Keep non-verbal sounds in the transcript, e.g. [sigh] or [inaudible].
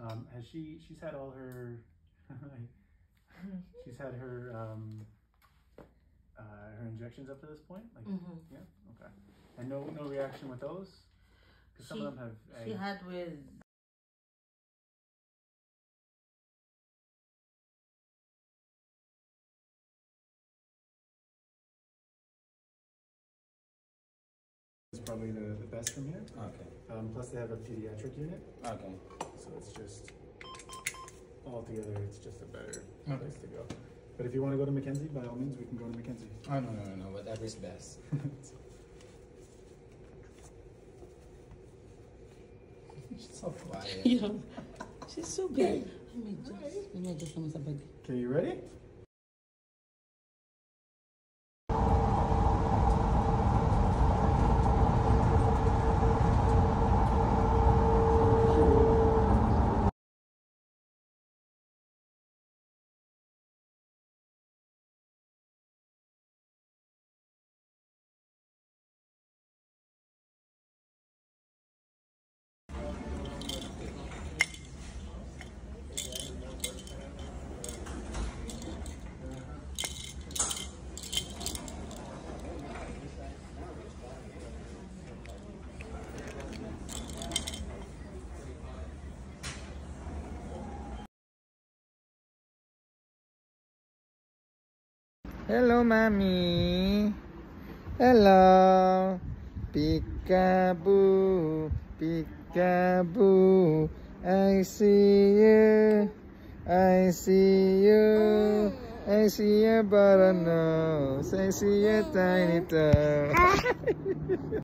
Um, has she? She's had all her. [laughs] she's had her um, uh, her injections up to this point. Like, Mhm. yeah, okay. And no no reaction with those. Because some She- of them have. She a- had with is probably the, the best from here. Okay. Um, plus, they have a pediatric unit, Okay. So it's just altogether, it's just a better Okay. place to go. But if you want to go to Mackenzie, by all means, we can go to Mackenzie. Oh no no no no, whatever is best. [laughs] [laughs] She's so quiet. [laughs] you know, she's so good. Let me just, let me just naman sa bag. Okay, you ready? Hello, mommy. Hello. Peekaboo, peekaboo. I see you. I see you. Mm. I see your button nose. I see your mm. tiny toe. [laughs]